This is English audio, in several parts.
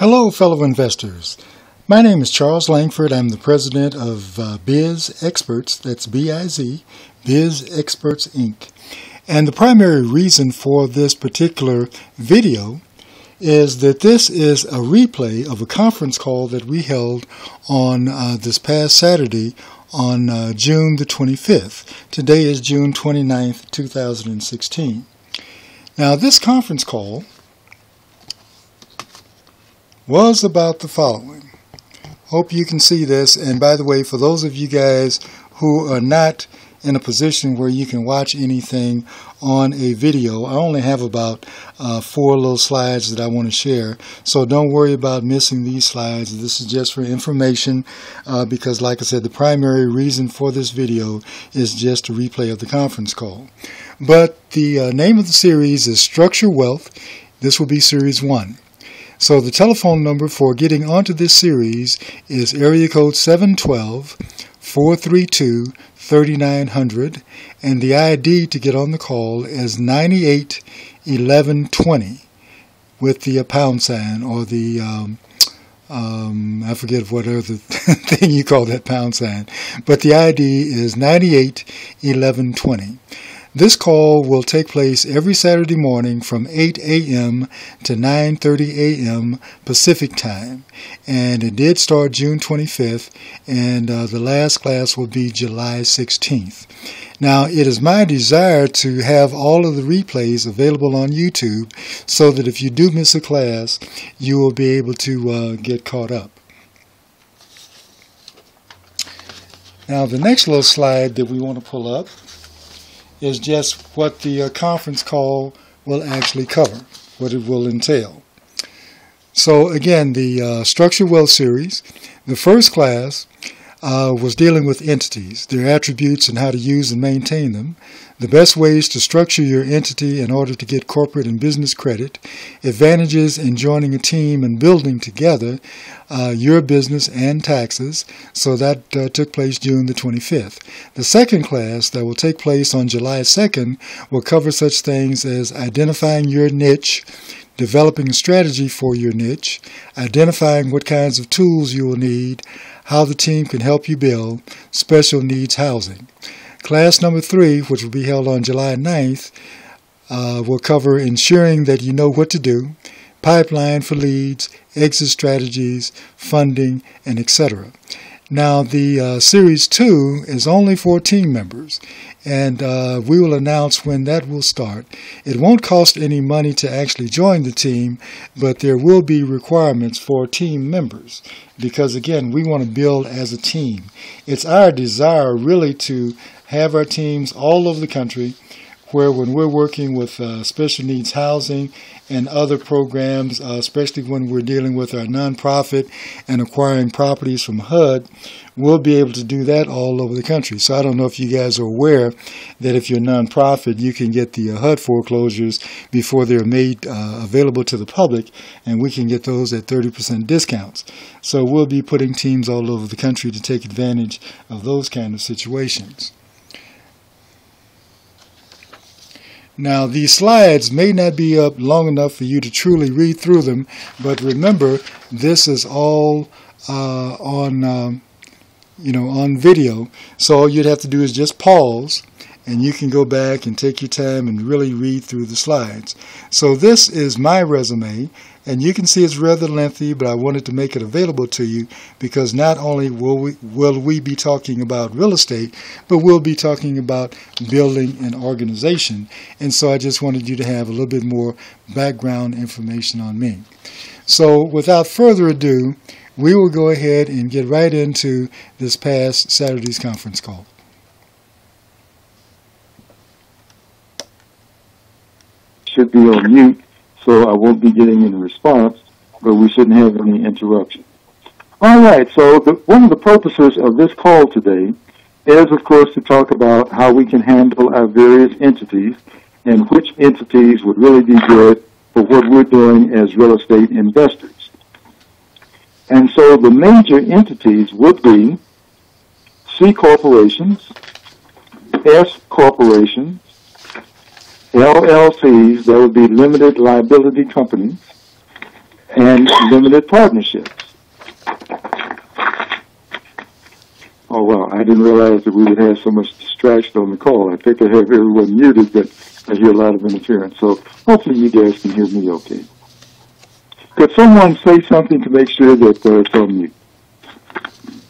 Hello, fellow investors. My name is Charles Lankford. I'm the president of uh, Biz Experts, that's B I Z, Biz Experts Inc. And the primary reason for this particular video is that this is a replay of a conference call that we held on uh, this past Saturday on uh, June the 25th. Today is June 29th, 2016. Now, this conference call was about the following. Hope you can see this. And by the way, for those of you guys who are not in a position where you can watch anything on a video. I only have about uh, four little slides that I want to share, so don't worry about missing these slides. This is just for information uh, because, like I said, the primary reason for this video is just a replay of the conference call. But the uh, name of the series is Structure Wealth. This will be Series 1. So the telephone number for getting onto this series is area code 712 432 3900 and the ID to get on the call is 98 1120 with the pound sign or the um, um, I forget what other thing you call that pound sign, but the ID is 98 1120. This call will take place every Saturday morning from 8 a.m. to 9:30 a.m. Pacific time, and it did start June 25th, and uh, the last class will be July 16th. Now, it is my desire to have all of the replays available on YouTube so that if you do miss a class, you will be able to uh, get caught up. Now, the next little slide that we want to pull up is just what the uh, conference call will actually cover, what it will entail. So again, the uh, Structure Wealth series, the first class uh, was dealing with entities, their attributes and how to use and maintain them, the best ways to structure your entity in order to get corporate and business credit, advantages in joining a team and building together uh, your business and taxes. So that uh, took place June the 25th. The second class that will take place on July 2nd will cover such things as identifying your niche, developing a strategy for your niche, identifying what kinds of tools you will need, how the team can help you build special needs housing. Class number three, which will be held on July 9th, uh, will cover ensuring that you know what to do, pipeline for leads, exit strategies, funding, and etc. Now, the uh, Series 2 is only for team members, and uh, we will announce when that will start. It won't cost any money to actually join the team, but there will be requirements for team members because, again, we want to build as a team. It's our desire really to have our teams all over the country where when we're working with uh, special needs housing and other programs, uh, especially when we're dealing with our nonprofit and acquiring properties from HUD, we'll be able to do that all over the country. So I don't know if you guys are aware that if you're a nonprofit, you can get the uh, HUD foreclosures before they're made uh, available to the public, and we can get those at 30% discounts. So we'll be putting teams all over the country to take advantage of those kind of situations. Now, these slides may not be up long enough for you to truly read through them, but remember, this is all uh, on, um, you know, on video. So all you'd have to do is just pause, and you can go back and take your time and really read through the slides. So this is my resume, and you can see it's rather lengthy, but I wanted to make it available to you because not only will we, will we be talking about real estate, but we'll be talking about building an organization. And so I just wanted you to have a little bit more background information on me. So without further ado, we will go ahead and get right into this past Saturday's conference call. Should be on mute so I won't be getting any response, but we shouldn't have any interruption. All right, so the, one of the purposes of this call today is, of course, to talk about how we can handle our various entities and which entities would really be good for what we're doing as real estate investors. And so the major entities would be C corporations, S corporations, LLCs, that would be limited liability companies, and limited partnerships. Oh well, I didn't realize that we would have so much distraction on the call. I think I have everyone muted, but I hear a lot of interference. So hopefully you guys can hear me okay. Could someone say something to make sure that uh, it's on mute?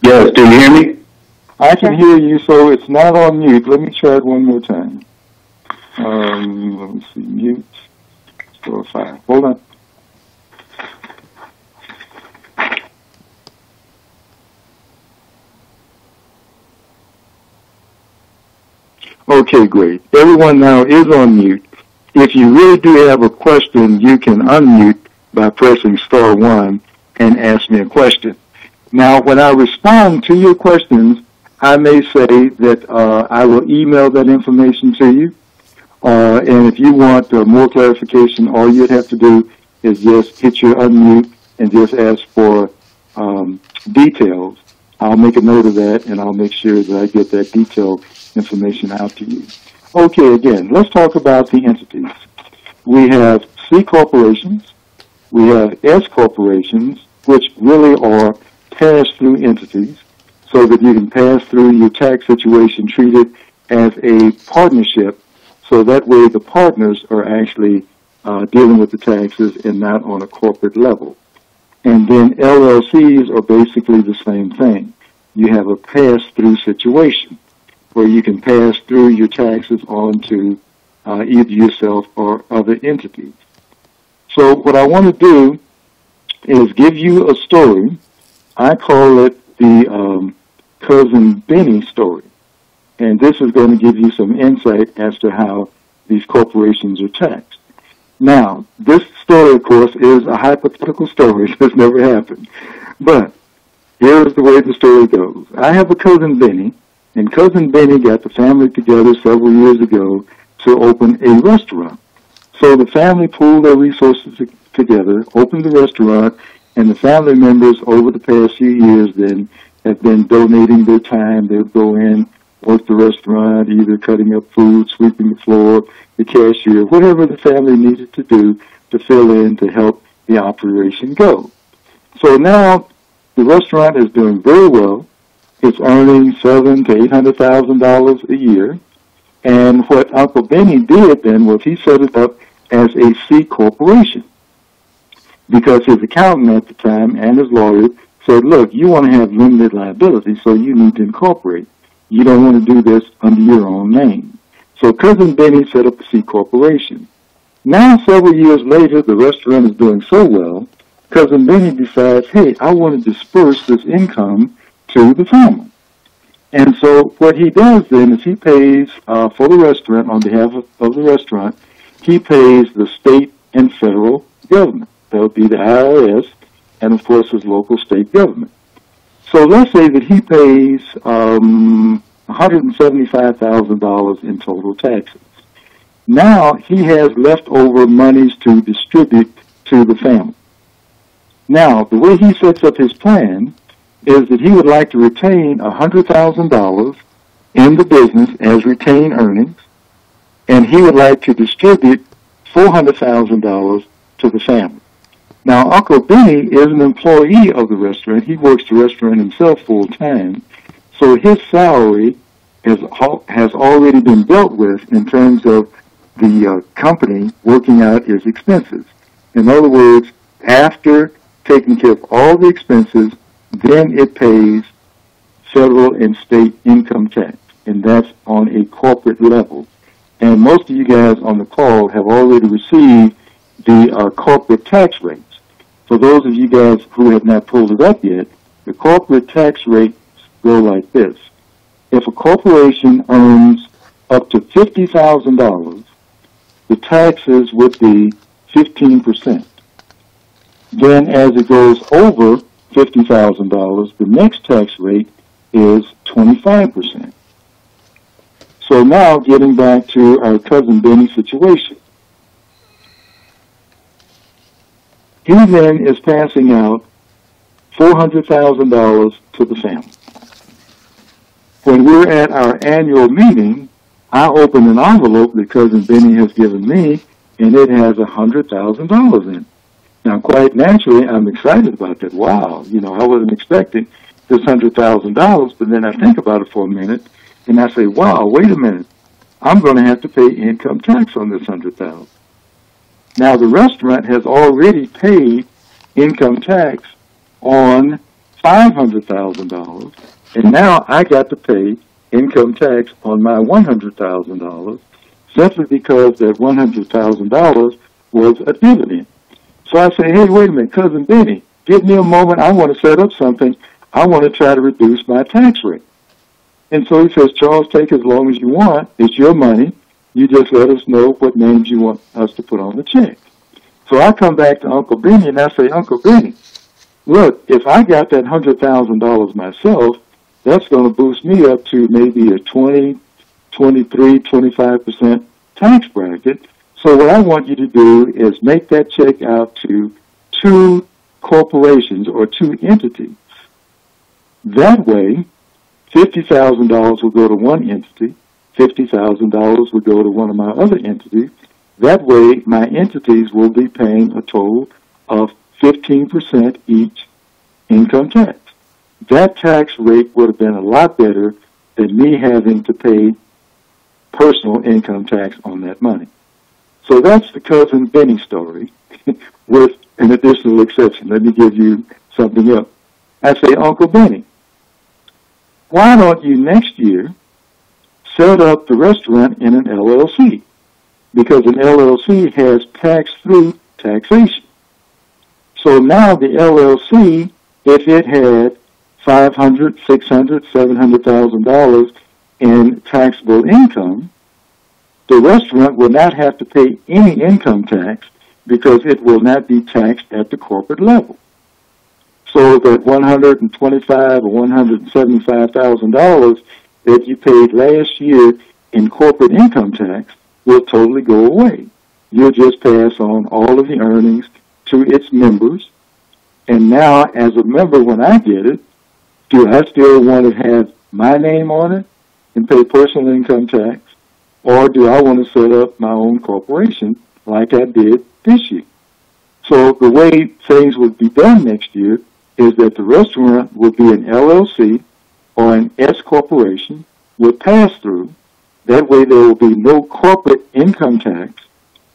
Yes, do you hear me? I can hear you, so it's not on mute. Let me try it one more time. Um, let me see, mute, still fine. Hold on. Okay, great. Everyone now is on mute. If you really do have a question, you can unmute by pressing star one and ask me a question. Now, when I respond to your questions, I may say that uh, I will email that information to you. Uh, and if you want uh, more clarification, all you'd have to do is just hit your unmute and just ask for um, details. I'll make a note of that, and I'll make sure that I get that detailed information out to you. Okay, again, let's talk about the entities. We have C corporations, we have S corporations, which really are pass-through entities, so that you can pass through your tax situation treated as a partnership, so that way the partners are actually uh, dealing with the taxes and not on a corporate level. And then LLCs are basically the same thing. You have a pass-through situation where you can pass through your taxes on to uh, either yourself or other entities. So what I want to do is give you a story. I call it the um, cousin Benny story. And this is going to give you some insight as to how these corporations are taxed. Now, this story, of course, is a hypothetical story. This never happened. But here's the way the story goes. I have a cousin Benny and cousin Benny got the family together several years ago to open a restaurant. So the family pooled their resources together, opened the restaurant, and the family members over the past few years then have been donating their time. They'll go in, work the restaurant, either cutting up food, sweeping the floor, the cashier, whatever the family needed to do to fill in to help the operation go. So now the restaurant is doing very well. It's earning seven to eight hundred thousand dollars a year. And what Uncle Benny did then was he set it up as a C corporation. Because his accountant at the time and his lawyer said, look, you want to have limited liability, so you need to incorporate. You don't want to do this under your own name. So cousin Benny set up a C corporation. Now, several years later, the restaurant is doing so well, cousin Benny decides, hey, I want to disperse this income to the family. And so what he does then is he pays uh, for the restaurant on behalf of, of the restaurant. He pays the state and federal government. That would be the IRS and of course his local state government. So let's say that he pays um, $175,000 in total taxes. Now he has leftover monies to distribute to the family. Now, the way he sets up his plan is that he would like to retain $100,000 in the business as retained earnings, and he would like to distribute $400,000 to the family. Now, Uncle Benny is an employee of the restaurant. He works the restaurant himself full time, so his salary has already been dealt with in terms of the uh, company working out his expenses. In other words, after taking care of all the expenses, then it pays federal and state income tax, and that's on a corporate level. And most of you guys on the call have already received the uh, corporate tax rates. For those of you guys who have not pulled it up yet, the corporate tax rates go like this. If a corporation earns up to $50,000, the taxes would be 15%. Then as it goes over $50,000, the next tax rate is 25%. So now getting back to our cousin Benny situation. He then is passing out $400,000 to the family. When we're at our annual meeting, I open an envelope that cousin Benny has given me, and it has $100,000 in it. Now, quite naturally, I'm excited about that. Wow, you know, I wasn't expecting this hundred thousand dollars, but then I think about it for a minute, and I say, wow, wait a minute, I'm going to have to pay income tax on this hundred thousand. Now, the restaurant has already paid income tax on five hundred thousand dollars, and now I got to pay income tax on my one hundred thousand dollars simply because that one hundred thousand dollars was a dividend. So I say, hey, wait a minute, cousin Benny, give me a moment. I want to set up something. I want to try to reduce my tax rate. And so he says, Charles, take as long as you want. It's your money. You just let us know what names you want us to put on the check. So I come back to Uncle Benny and I say, Uncle Benny, look, if I got that hundred thousand dollars myself, that's going to boost me up to maybe a 20, 23, 25 percent tax bracket. So what I want you to do is make that check out to two corporations or two entities. That way, $50,000 will go to one entity, $50,000 would go to one of my other entities. That way, my entities will be paying a total of 15% each income tax. That tax rate would have been a lot better than me having to pay personal income tax on that money. So that's the cousin Benny story with an additional exception. Let me give you something else. I say, Uncle Benny, why don't you next year set up the restaurant in an LLC? Because an LLC has tax-through taxation. So now the LLC, if it had five hundred, six hundred, seven hundred thousand dollars in taxable income, the restaurant will not have to pay any income tax because it will not be taxed at the corporate level. So that one hundred and twenty-five or one hundred and seventy-five thousand dollars that you paid last year in corporate income tax will totally go away. You'll just pass on all of the earnings to its members. And now, as a member, when I get it, do I still want to have my name on it and pay personal income tax? Or do I want to set up my own corporation like I did this year? So the way things would be done next year is that the restaurant would be an LLC or an S corporation will pass through. That way there will be no corporate income tax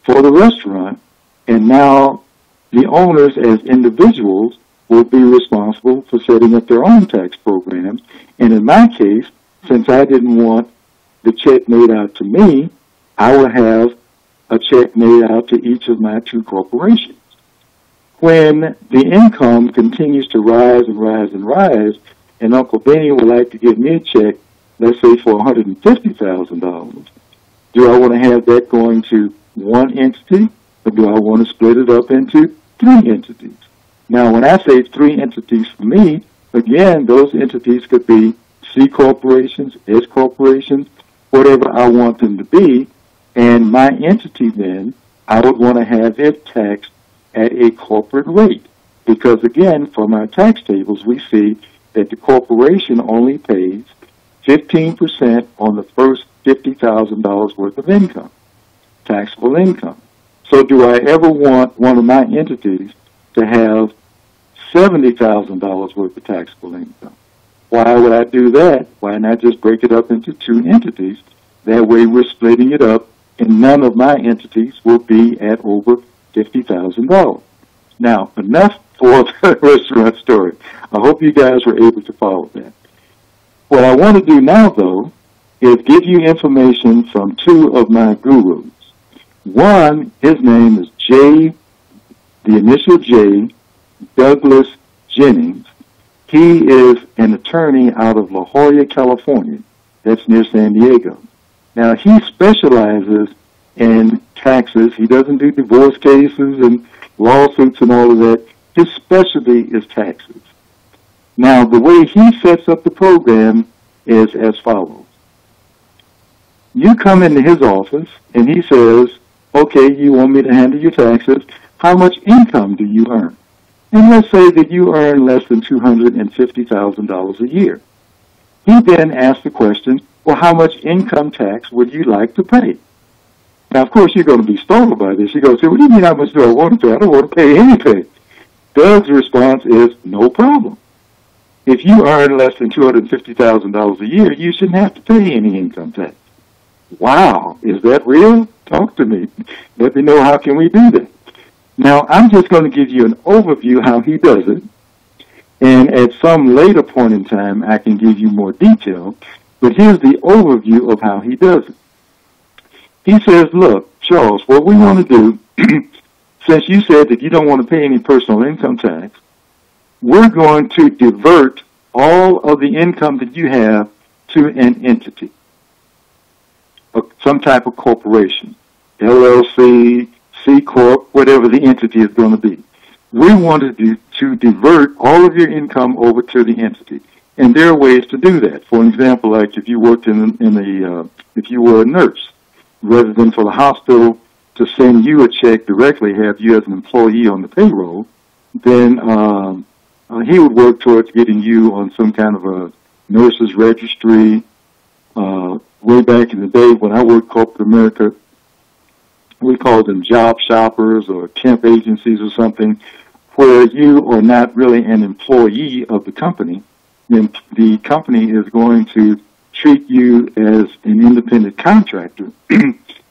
for the restaurant and now the owners as individuals will be responsible for setting up their own tax programs. And in my case, since I didn't want the check made out to me, I will have a check made out to each of my two corporations. When the income continues to rise and rise and rise, and Uncle Benny would like to give me a check, let's say for $150,000, do I want to have that going to one entity, or do I want to split it up into three entities? Now, when I say three entities for me, again, those entities could be C corporations, S corporations, whatever I want them to be, and my entity then, I would want to have it taxed at a corporate rate. Because again, from our tax tables, we see that the corporation only pays 15% on the first $50,000 worth of income, taxable income. So do I ever want one of my entities to have $70,000 worth of taxable income? Why would I do that? Why not just break it up into two entities? That way we're splitting it up and none of my entities will be at over $50,000. Now, enough for the restaurant story. I hope you guys were able to follow that. What I want to do now, though, is give you information from two of my gurus. One, his name is J, the initial J, Douglas Jennings. He is an attorney out of La Jolla, California. That's near San Diego. Now, he specializes in taxes. He doesn't do divorce cases and lawsuits and all of that. His specialty is taxes. Now, the way he sets up the program is as follows. You come into his office and he says, okay, you want me to handle your taxes. How much income do you earn? And let's say that you earn less than $250,000 a year. He then asks the question, well, how much income tax would you like to pay? Now, of course, you're going to be startled by this. Going to say, what do you mean how much do I want to pay? I don't want to pay anything. Doug's response is, no problem. If you earn less than $250,000 a year, you shouldn't have to pay any income tax. Wow, is that real? Talk to me. Let me know how can we do that. Now, I'm just going to give you an overview how he does it. And at some later point in time, I can give you more detail. But here's the overview of how he does it. He says, look, Charles, what we want to do, since you said that you don't want to pay any personal income tax, we're going to divert all of the income that you have to an entity, some type of corporation, LLC, C Corp, whatever the entity is going to be. We wanted to, to divert all of your income over to the entity. And there are ways to do that. For example, like if you worked in, in the, uh, if you were a nurse, rather than for the hospital to send you a check directly, have you as an employee on the payroll, then um, uh, he would work towards getting you on some kind of a nurses registry. Uh, way back in the day when I worked corporate America, we called them job shoppers or temp agencies or something, where you are not really an employee of the company. Then the company is going to treat you as an independent contractor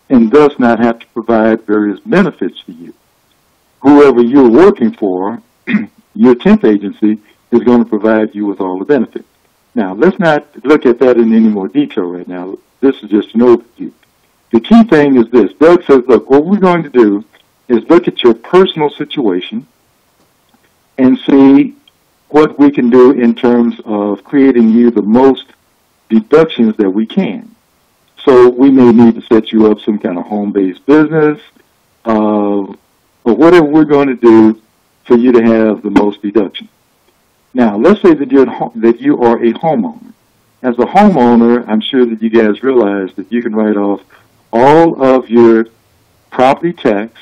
and thus not have to provide various benefits to you. Whoever you're working for, your temp agency, is going to provide you with all the benefits. Now, let's not look at that in any more detail right now. This is just an overview. The key thing is this. Doug says, look, what we're going to do is look at your personal situation and see what we can do in terms of creating you the most deductions that we can. So we may need to set you up some kind of home-based business, uh, or whatever we're going to do for you to have the most deduction. Now, let's say that you're that you are a homeowner. As a homeowner, I'm sure that you guys realize that you can write off all of your property tax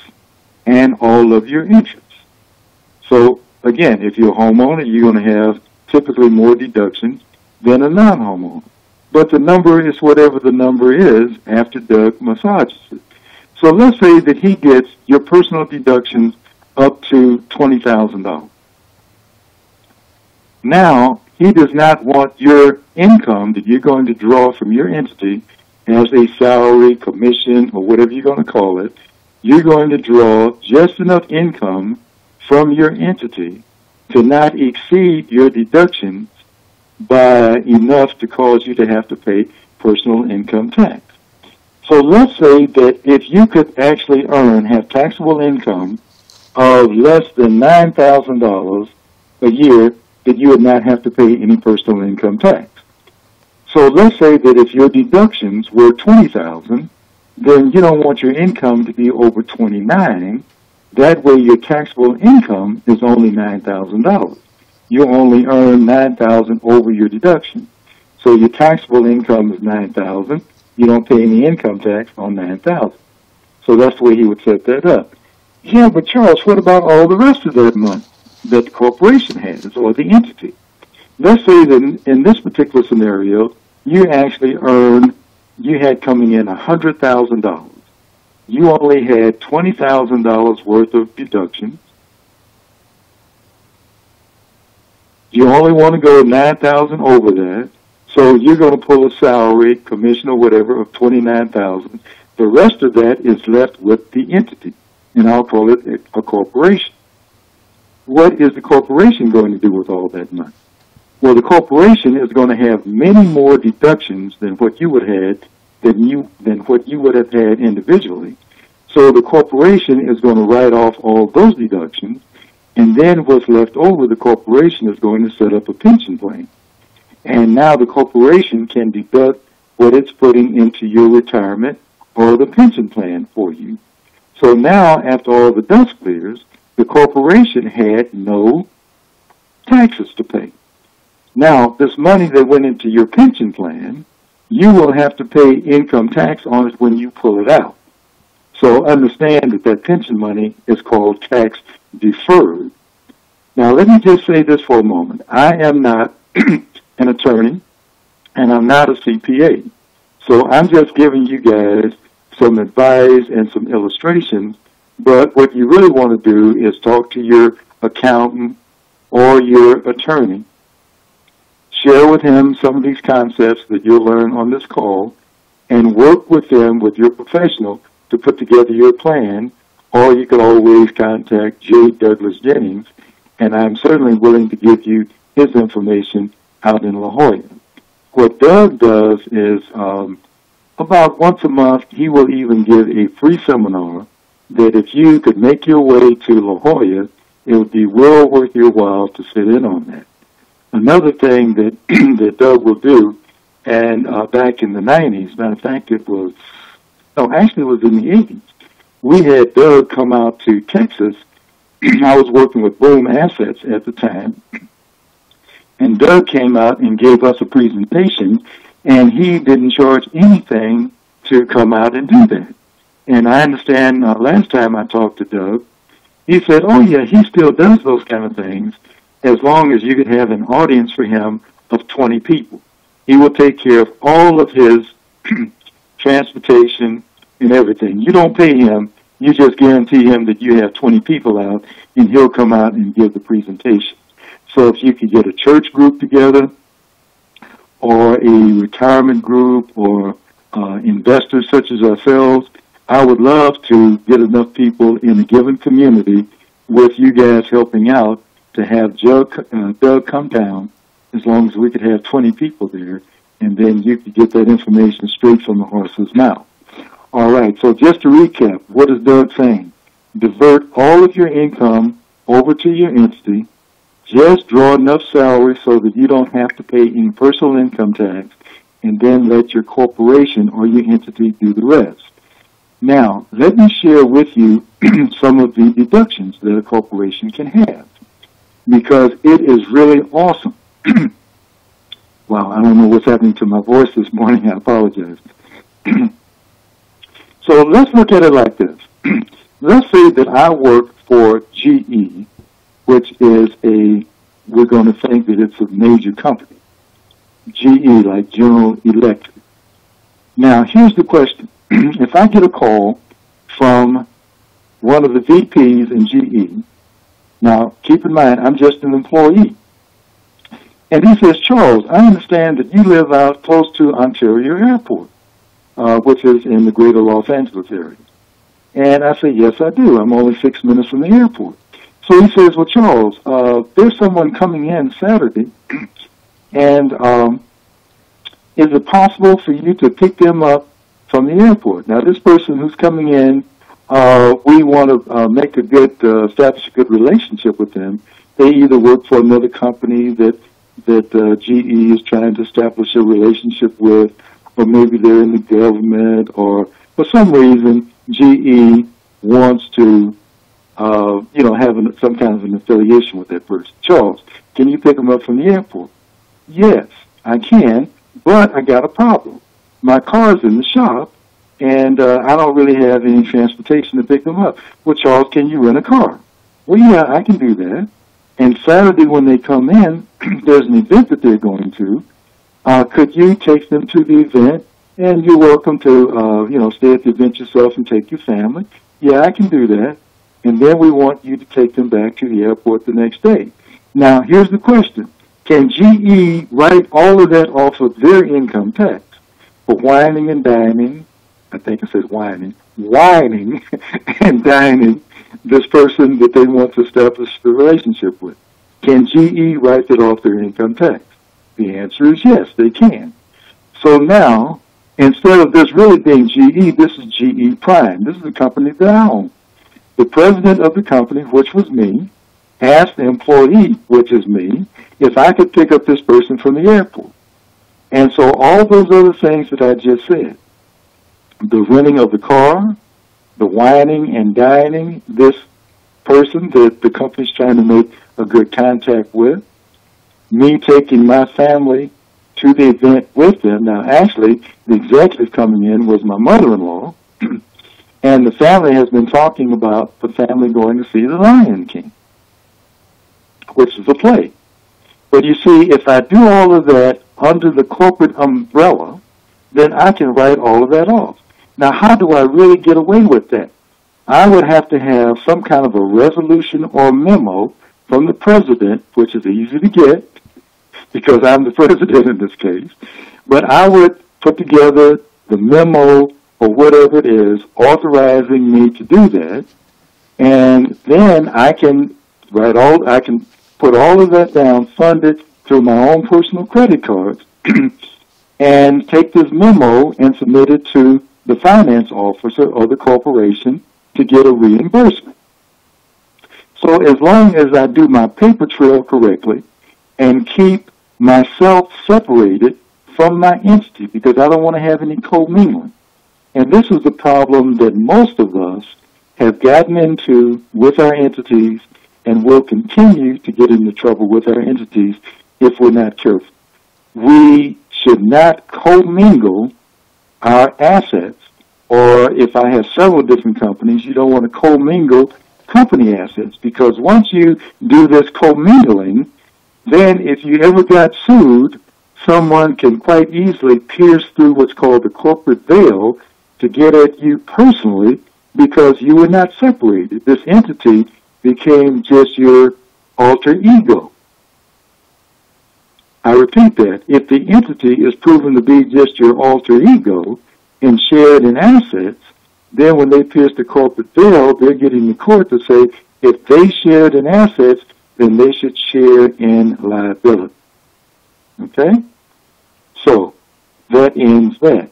and all of your interest. So again, if you're a homeowner, you're going to have typically more deductions than a non-homeowner. But the number is whatever the number is after Doug massages it. So let's say that he gets your personal deductions up to $20,000. Now, he does not want your income that you're going to draw from your entity as a salary, commission, or whatever you're going to call it. You're going to draw just enough income from your entity to not exceed your deductions by enough to cause you to have to pay personal income tax. So let's say that if you could actually earn, have taxable income of less than $9,000 a year, that you would not have to pay any personal income tax. So let's say that if your deductions were 20000 then you don't want your income to be over 29 That way your taxable income is only $9,000 you only earn 9000 over your deduction. So your taxable income is 9000 You don't pay any income tax on 9000 So that's the way he would set that up. Yeah, but Charles, what about all the rest of that money that the corporation has or the entity? Let's say that in, this particular scenario, you actually earn, you had coming in $100,000. You only had $20,000 worth of deductions You only want to go 9000 over that. So you're going to pull a salary, commission or whatever of 29000 The rest of that is left with the entity, and I'll call it a corporation. What is the corporation going to do with all that money? Well, the corporation is going to have many more deductions than what you would have had than you than what you would have had individually. So the corporation is going to write off all those deductions and then what's left over, the corporation is going to set up a pension plan. And now the corporation can deduct what it's putting into your retirement or the pension plan for you. So now, after all the dust clears, the corporation had no taxes to pay. Now, this money that went into your pension plan, you will have to pay income tax on it when you pull it out. So understand that that pension money is called tax deferred. Now, let me just say this for a moment. I am not an attorney, and I'm not a CPA. So I'm just giving you guys some advice and some illustrations. But what you really want to do is talk to your accountant or your attorney. Share with him some of these concepts that you'll learn on this call and work with them with your professional to put together your plan. Or you can always contact J. Douglas Jennings, and I'm certainly willing to give you his information out in La Jolla. What Doug does is um, about once a month, he will even give a free seminar that if you could make your way to La Jolla, it would be well worth your while to sit in on that. Another thing that that Doug will do, and uh, back in the 90s, matter of fact, it was, no, actually it was in the 80s, we had Doug come out to Texas. I was working with Boom Assets at the time, and Doug came out and gave us a presentation, and he didn't charge anything to come out and do that. And I understand uh, last time I talked to Doug, he said, oh yeah, he still does those kind of things as long as you could have an audience for him of 20 people. He will take care of all of his transportation and everything. You don't pay him. You just guarantee him that you have 20 people out and he'll come out and give the presentation. So if you could get a church group together or a retirement group or uh, investors such as ourselves, I would love to get enough people in a given community with you guys helping out to have Doug, uh, Doug come down as long as we could have 20 people there and then you could get that information straight from the horse's mouth. All right, so just to recap, what is Doug saying? Divert all of your income over to your entity. Just draw enough salary so that you don't have to pay any personal income tax, and then let your corporation or your entity do the rest. Now, let me share with you some of the deductions that a corporation can have, because it is really awesome. wow, I don't know what's happening to my voice this morning. I apologize. So let's look at it like this. let's say that I work for GE, which is a, we're going to think that it's a major company. GE, like General Electric. Now, here's the question. if I get a call from one of the VPs in GE, now keep in mind, I'm just an employee. And he says, Charles, I understand that you live out close to Ontario Airport uh, which is in the greater Los Angeles area. And I say, yes, I do. I'm only six minutes from the airport. So he says, well, Charles, uh, there's someone coming in Saturday, and um, is it possible for you to pick them up from the airport? Now, this person who's coming in, uh, we want to uh, make a good, uh, establish a good relationship with them. They either work for another company that that uh, GE is trying to establish a relationship with, or maybe they're in the government, or for some reason GE wants to, uh, you know, have an, some kind of an affiliation with that person. Charles, can you pick them up from the airport? Yes, I can, but I got a problem. My car's in the shop, and uh, I don't really have any transportation to pick them up. Well, Charles, can you rent a car? Well, yeah, I can do that. And Saturday when they come in, there's an event that they're going to, uh, could you take them to the event? And you're welcome to, uh, you know, stay at the event yourself and take your family. Yeah, I can do that. And then we want you to take them back to the airport the next day. Now, here's the question. Can GE write all of that off of their income tax for whining and dining? I think it says whining, whining and dining this person that they want to establish the relationship with. Can GE write that off their income tax? The answer is yes, they can. So now, instead of this really being GE, this is GE Prime. This is the company that I own. The president of the company, which was me, asked the employee, which is me, if I could pick up this person from the airport. And so all those other things that I just said, the renting of the car, the whining and dining this person that the company's trying to make a good contact with, me taking my family to the event with them. Now, actually, the executive coming in was my mother-in-law, and the family has been talking about the family going to see The Lion King, which is a play. But you see, if I do all of that under the corporate umbrella, then I can write all of that off. Now, how do I really get away with that? I would have to have some kind of a resolution or memo from the president, which is easy to get because I'm the president in this case. But I would put together the memo or whatever it is authorizing me to do that. And then I can write all, I can put all of that down, fund it through my own personal credit cards, and take this memo and submit it to the finance officer or the corporation to get a reimbursement. So as long as I do my paper trail correctly and keep myself separated from my entity because I don't want to have any commingling. And this is the problem that most of us have gotten into with our entities and will continue to get into trouble with our entities if we're not careful. We should not commingle our assets, or if I have several different companies, you don't want to commingle company assets because once you do this commingling, then if you ever got sued, someone can quite easily pierce through what's called the corporate veil to get at you personally because you were not separated. This entity became just your alter ego. I repeat that. If the entity is proven to be just your alter ego and shared in assets, then when they pierce the corporate veil, they're getting the court to say if they shared in assets, then they should share in liability. Okay? So, that ends that.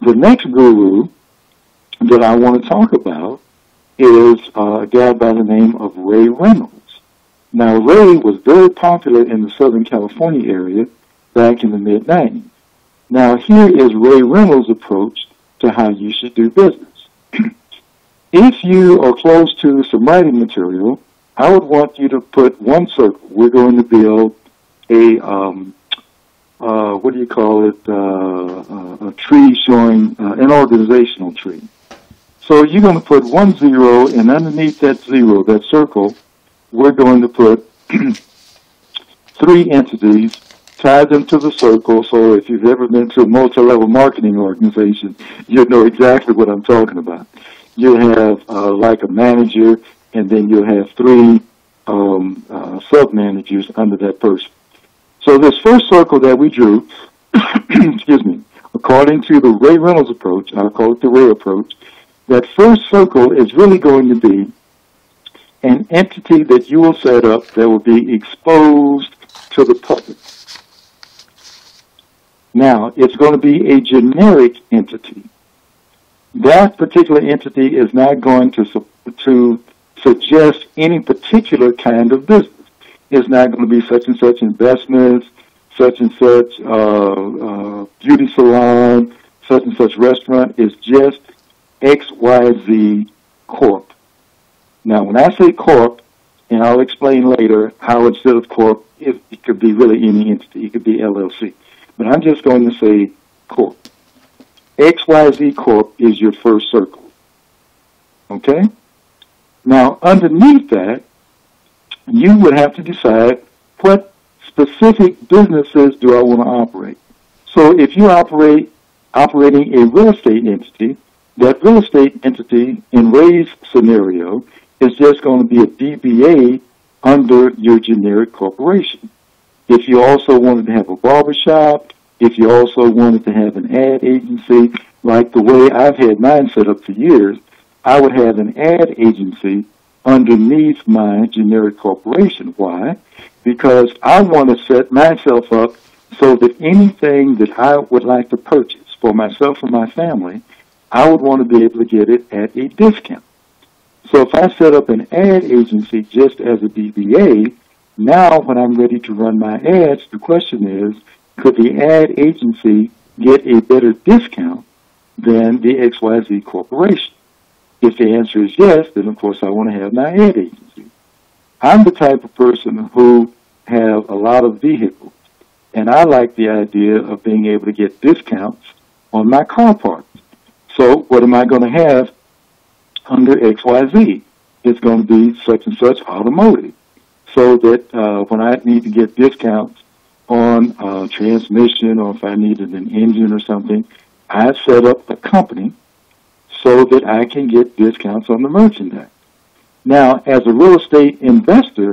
The next guru that I want to talk about is a guy by the name of Ray Reynolds. Now, Ray was very popular in the Southern California area back in the mid 90s. Now, here is Ray Reynolds' approach to how you should do business. if you are close to some writing material, I would want you to put one circle. We're going to build a, um, uh, what do you call it, uh, uh, a tree showing uh, an organizational tree. So you're going to put one zero, and underneath that zero, that circle, we're going to put three entities, tie them to the circle. So if you've ever been to a multi-level marketing organization, you know exactly what I'm talking about. You have uh, like a manager, and then you'll have three um, uh, sub-managers under that person. So this first circle that we drew, excuse me, according to the Ray Reynolds approach, I'll call it the Ray approach, that first circle is really going to be an entity that you will set up that will be exposed to the public. Now, it's going to be a generic entity. That particular entity is not going to, to suggest any particular kind of business. It's not going to be such and such investments, such and such uh, uh, beauty salon, such and such restaurant. It's just XYZ Corp. Now, when I say corp, and I'll explain later how instead of corp, it, it could be really any entity. It could be LLC. But I'm just going to say corp. XYZ Corp is your first circle. Okay? Now, underneath that, you would have to decide what specific businesses do I want to operate. So if you operate operating a real estate entity, that real estate entity in Ray's scenario is just going to be a DBA under your generic corporation. If you also wanted to have a barbershop, if you also wanted to have an ad agency, like the way I've had mine set up for years, I would have an ad agency underneath my generic corporation. Why? Because I want to set myself up so that anything that I would like to purchase for myself and my family, I would want to be able to get it at a discount. So if I set up an ad agency just as a DBA, now when I'm ready to run my ads, the question is, could the ad agency get a better discount than the XYZ corporation? If the answer is yes, then of course I want to have my ad agency. I'm the type of person who have a lot of vehicles, and I like the idea of being able to get discounts on my car parts. So what am I going to have under XYZ? It's going to be such and such automotive. So that uh, when I need to get discounts on uh, transmission or if I needed an engine or something, I've set up a company so that I can get discounts on the merchandise. Now, as a real estate investor,